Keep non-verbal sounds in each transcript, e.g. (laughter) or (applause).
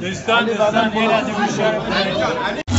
دوستان دوستان یه لحظه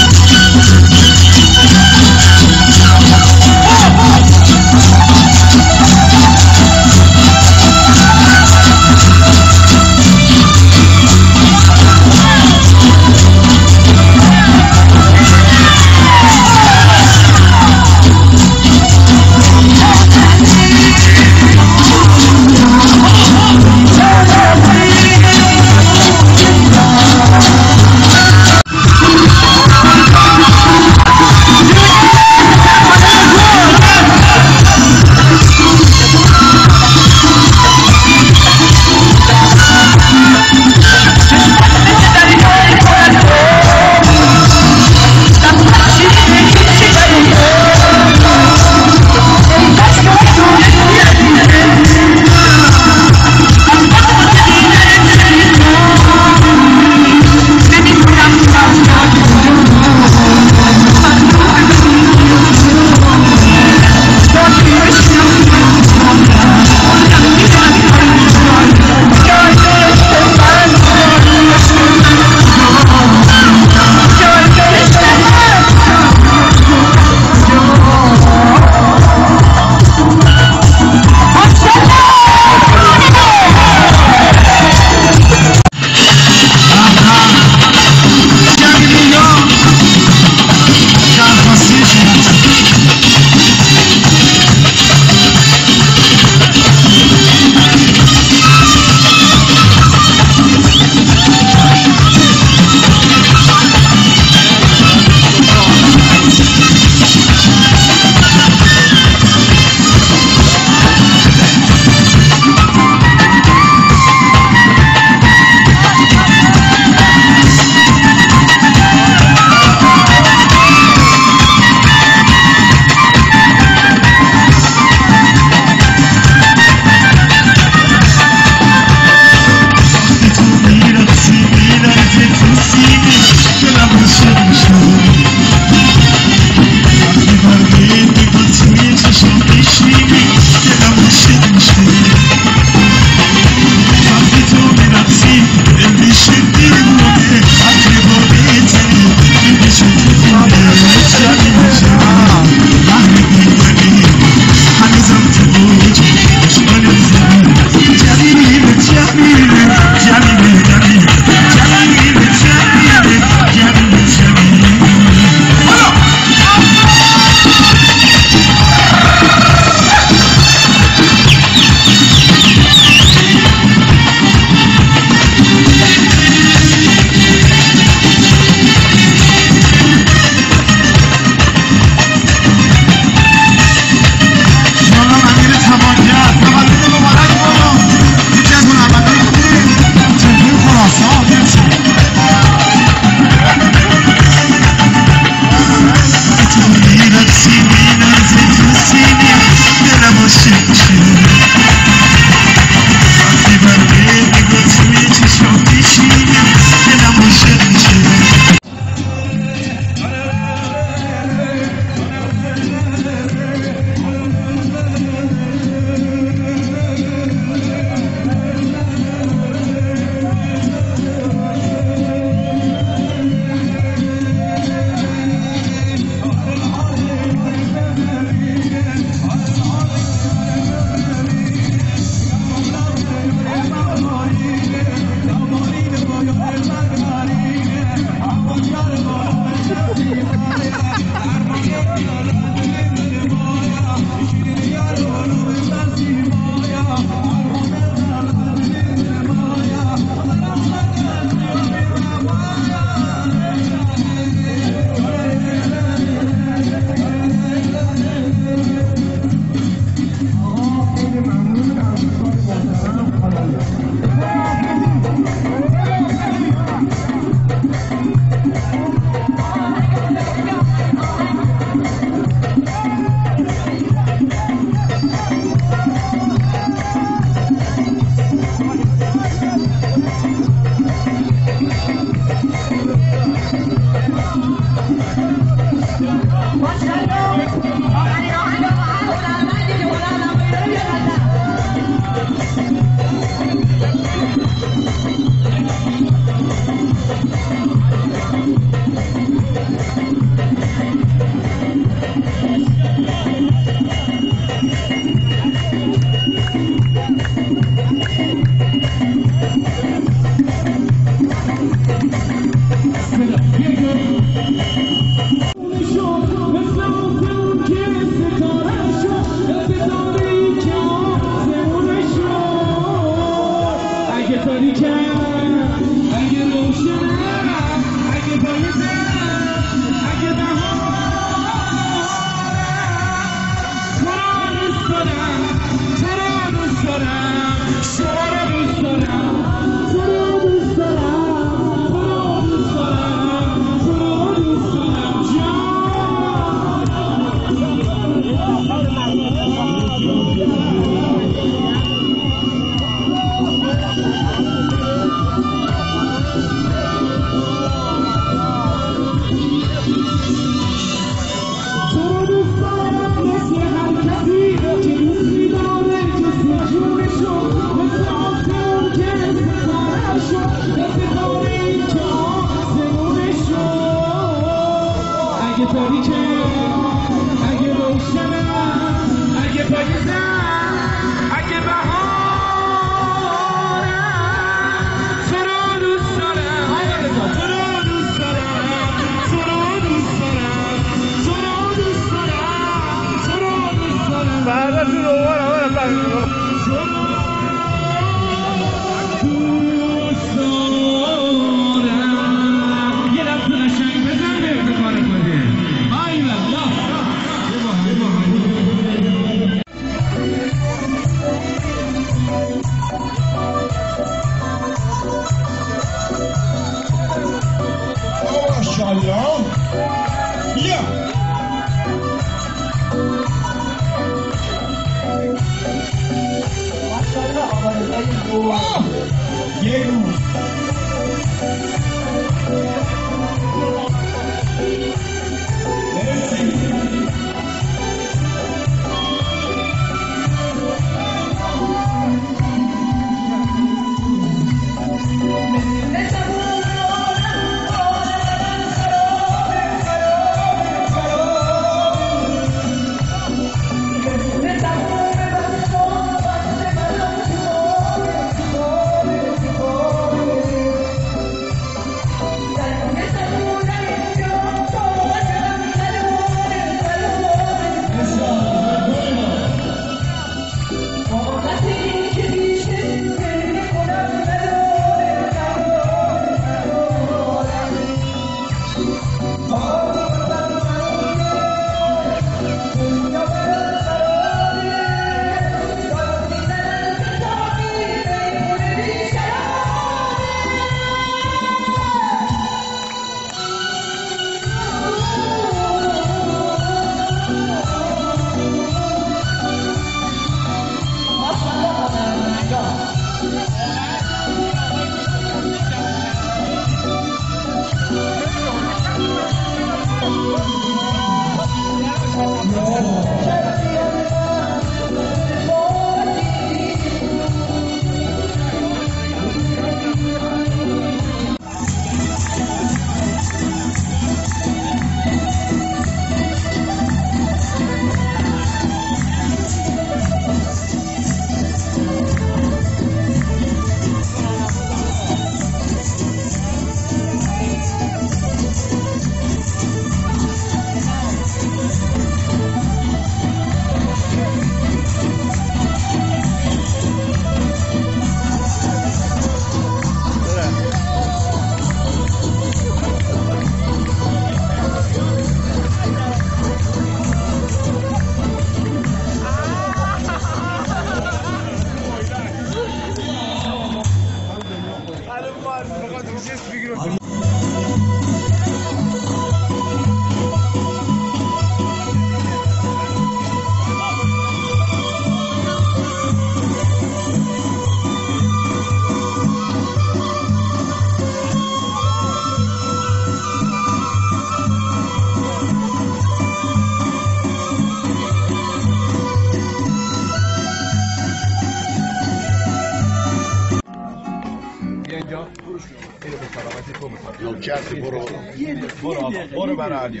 برو برای علی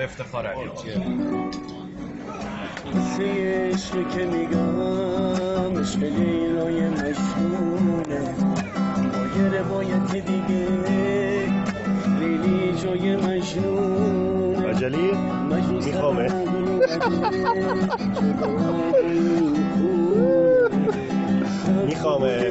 افتخار علیام قصه عشق که میگم عشق لیلای مجنونه با یه روایت دیگه لیلی جای مجنون عجلی میخوامه (laughs) میخوامه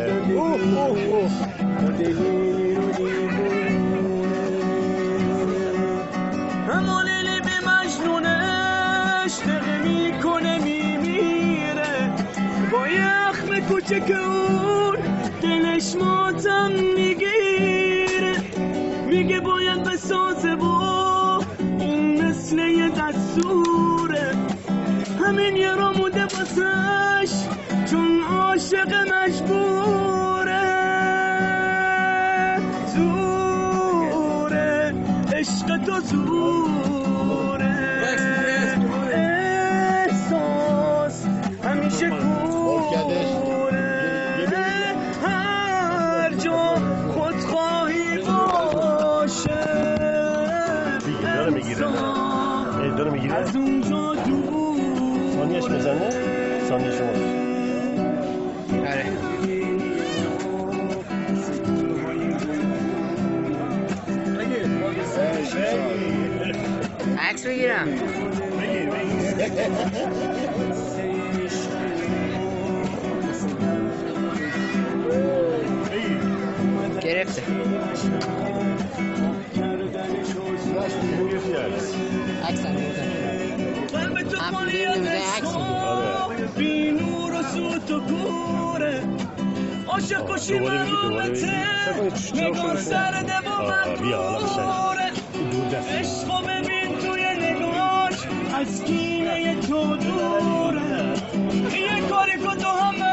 سرده و مغروره عشقو ببین توی نگاهاش از کینه تو دوره. یه کاری که تو هم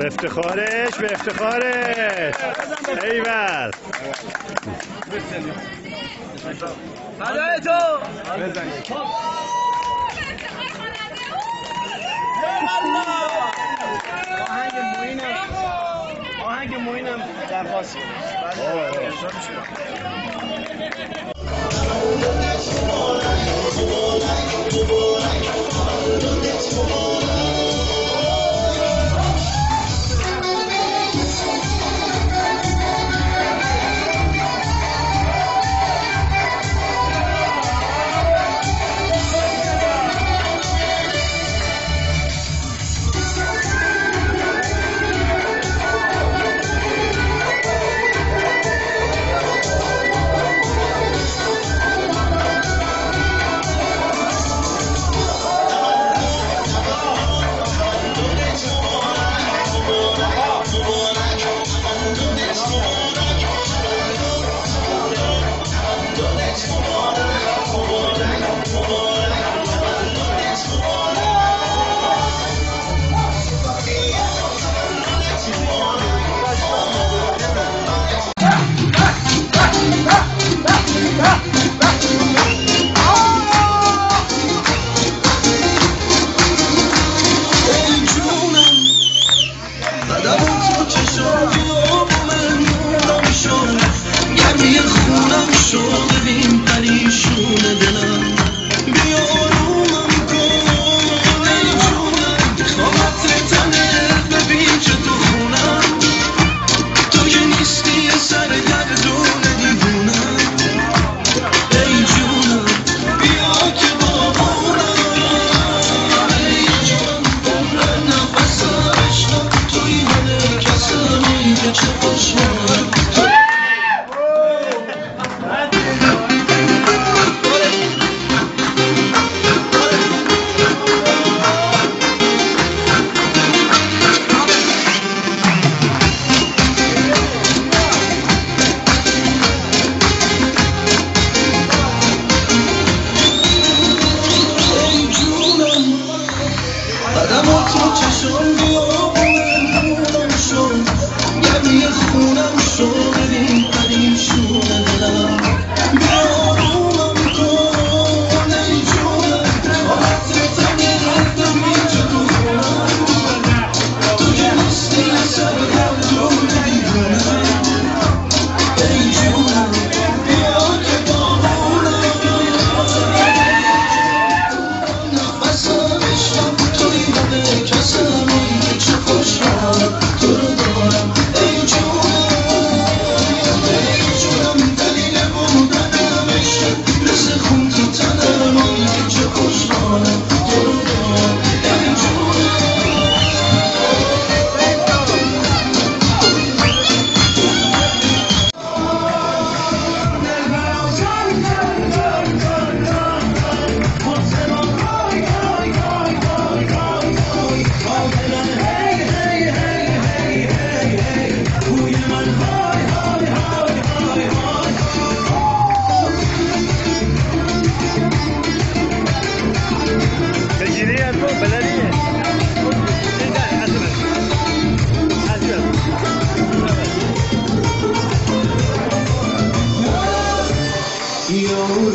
به افتخارش به افتخارش. ایول. فدای تو آهنگ موینم. آهنگ موینم درخواست.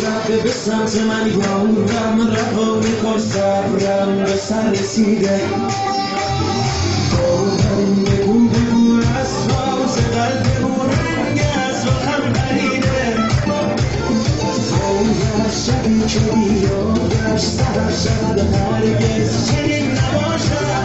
رفته به سمت من یارم رها میکن صبرم به سر رسیده. باورم بگو بگو از راز قلب رنگ از هم پریده باید شبی که بیادش سهر شود هرگز چنین نباشد.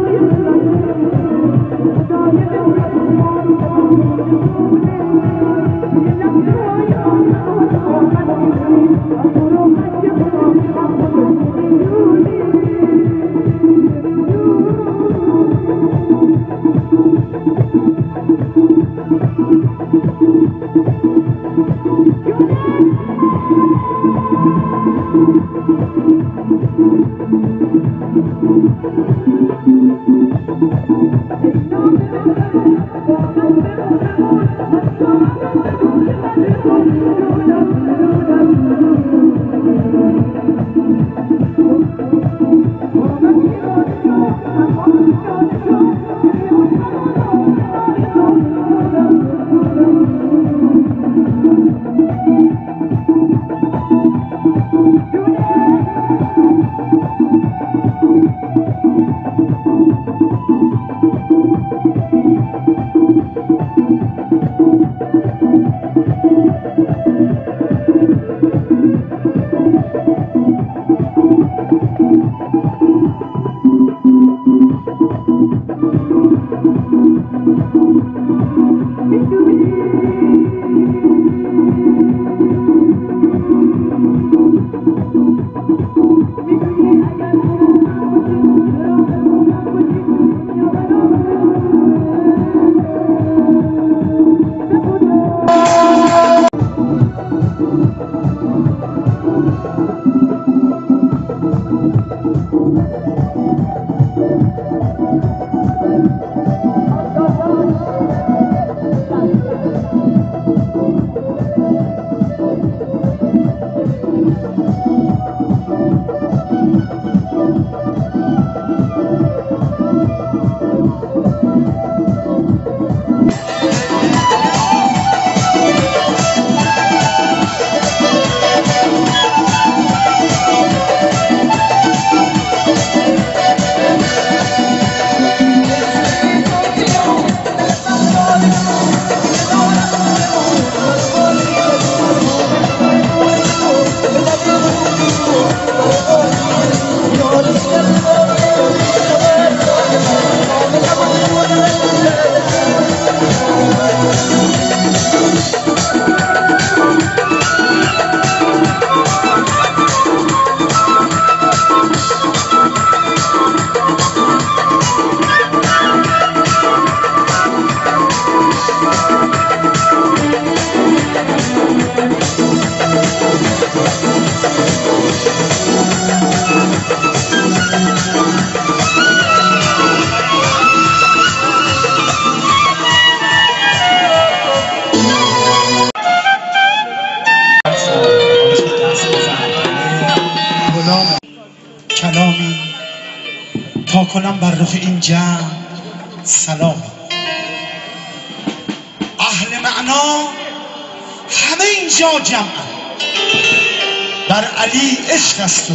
است و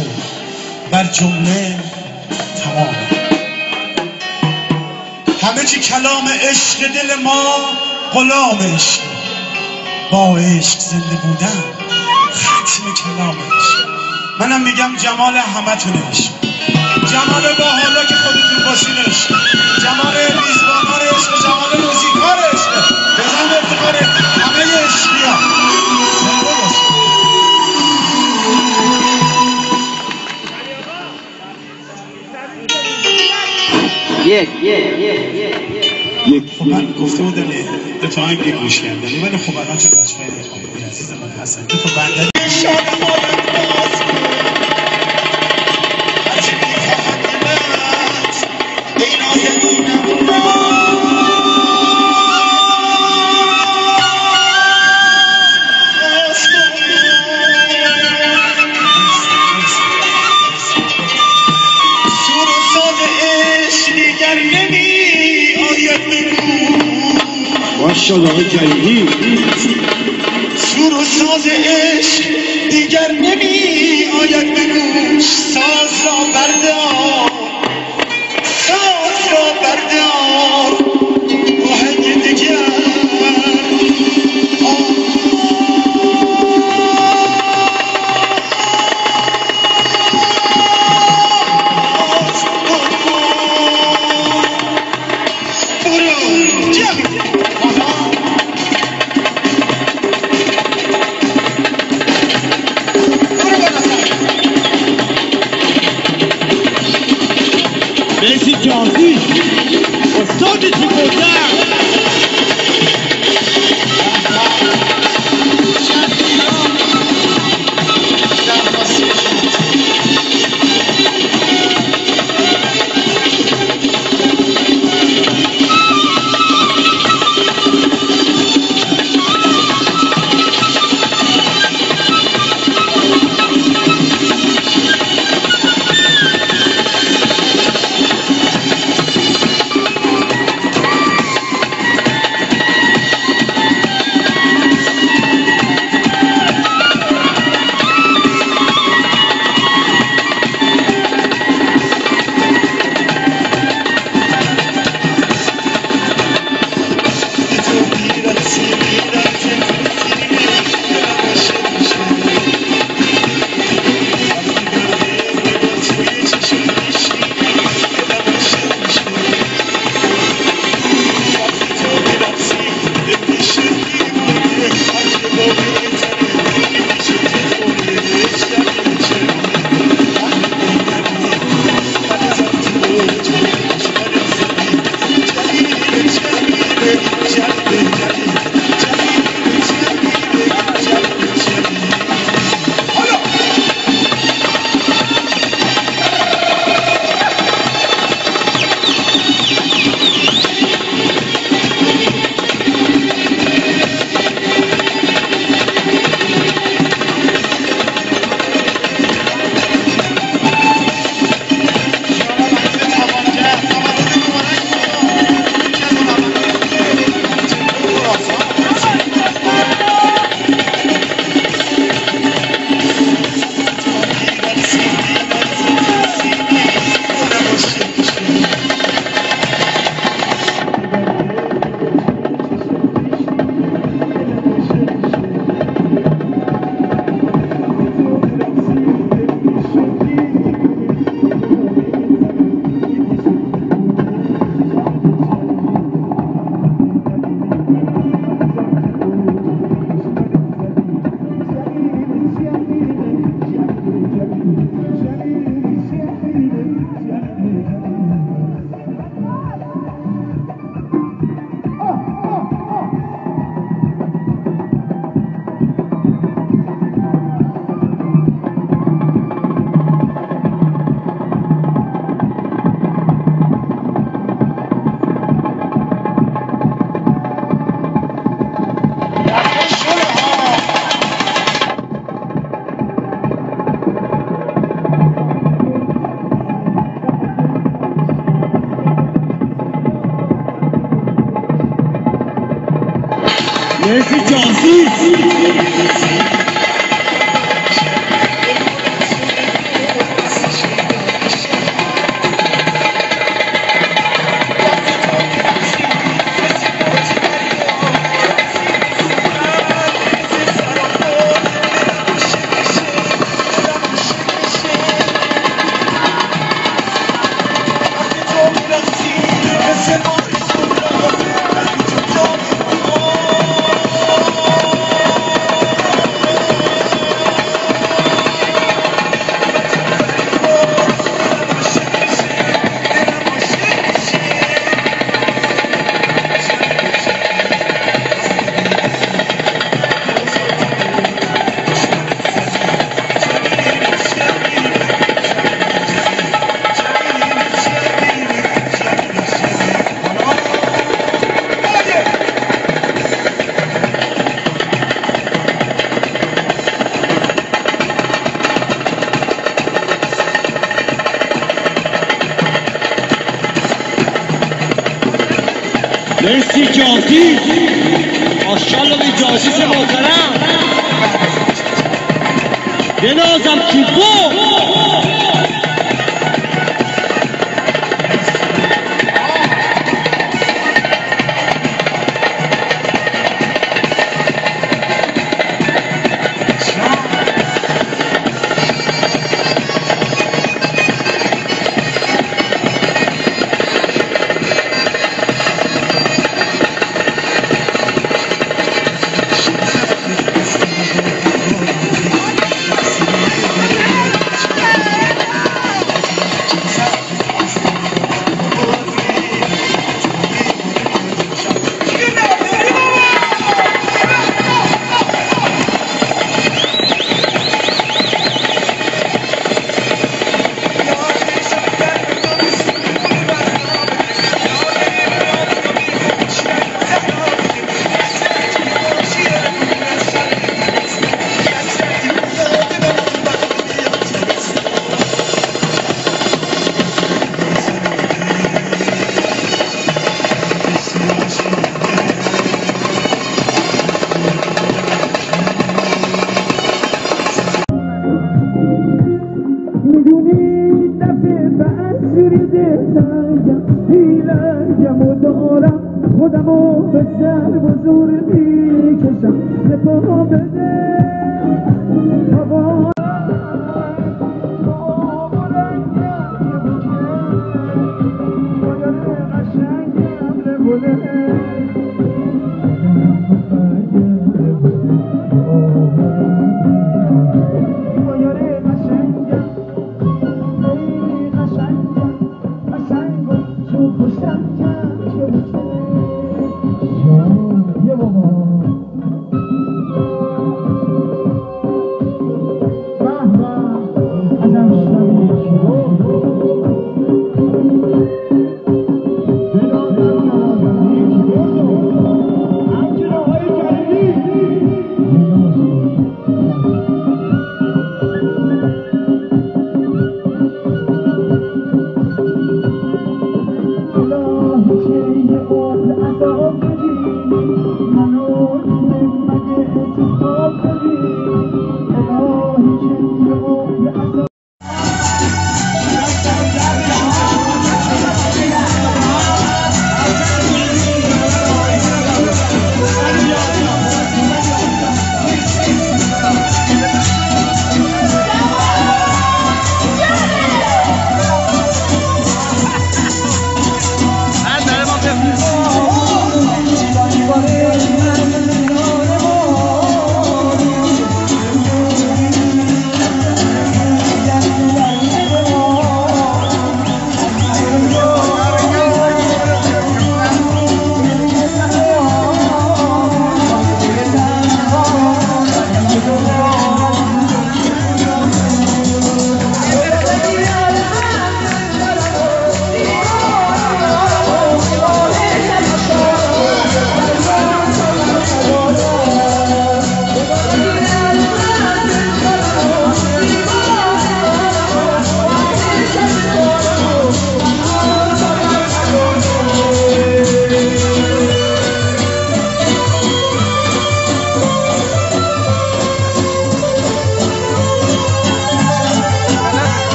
بر جمله تمام. همه چی کلام عشق دل ما غلام عشق. با عشق زنده بودن ختم کلام عشق. منم میگم جمال همتون عشق. جمال با حالا که خودتون باشین عشق. جمال میزبانان عشق جمال من گفته بودم دو تا آهنگ گوش کردم ولی خب الان چون بچه های من هستن دو تا بنده Hello.